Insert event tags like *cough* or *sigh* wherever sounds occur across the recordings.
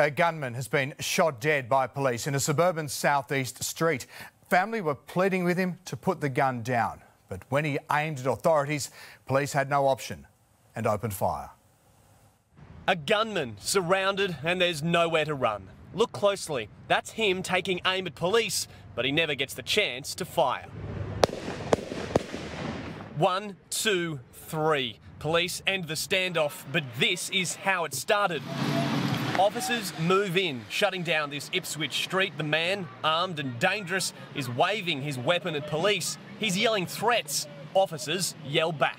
A gunman has been shot dead by police in a suburban southeast street. Family were pleading with him to put the gun down, but when he aimed at authorities, police had no option and opened fire. A gunman surrounded and there's nowhere to run. Look closely, that's him taking aim at police, but he never gets the chance to fire. One, two, three. Police end the standoff, but this is how it started. Officers move in, shutting down this Ipswich street. The man, armed and dangerous, is waving his weapon at police. He's yelling threats. Officers yell back.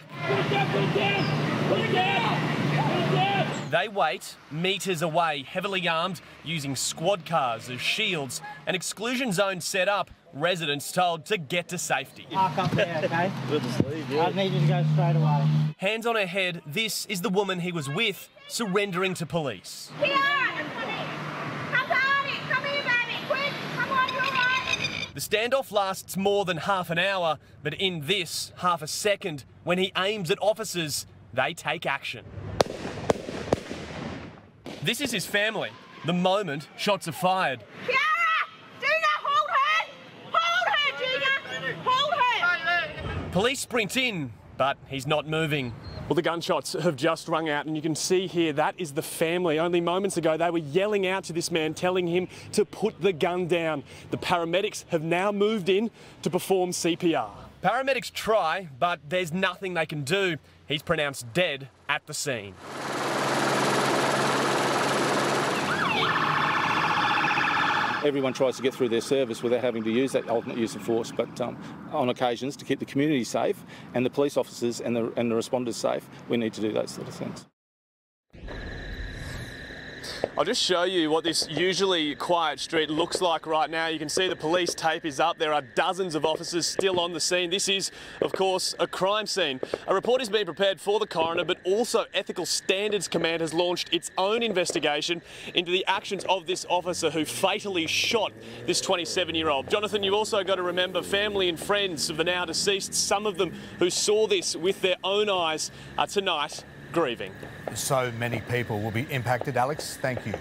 They wait metres away, heavily armed, using squad cars as shields. An exclusion zone set up, residents told to get to safety. Park up there, okay? *laughs* Good to sleep, yeah. I need you to go straight away. Hands on her head, this is the woman he was with, surrendering to police. Kiara, come on it. Come here, baby. Quick. Come on, you're right. The standoff lasts more than half an hour, but in this half a second, when he aims at officers, they take action. This is his family. The moment shots are fired. Kiara, Gina, hold her. Hold her, Gina. Hold her. Police sprint in, but he's not moving. Well, the gunshots have just rung out, and you can see here that is the family. Only moments ago, they were yelling out to this man, telling him to put the gun down. The paramedics have now moved in to perform CPR. Paramedics try, but there's nothing they can do. He's pronounced dead at the scene. Everyone tries to get through their service without having to use that ultimate use of force, but um, on occasions, to keep the community safe and the police officers and the, and the responders safe, we need to do those sort of things. I'll just show you what this usually quiet street looks like right now. You can see the police tape is up. There are dozens of officers still on the scene. This is, of course, a crime scene. A report is being prepared for the coroner, but also Ethical Standards Command has launched its own investigation into the actions of this officer who fatally shot this 27-year-old. Jonathan, you've also got to remember family and friends of the now deceased, some of them who saw this with their own eyes, are tonight grieving. So many people will be impacted. Alex, thank you.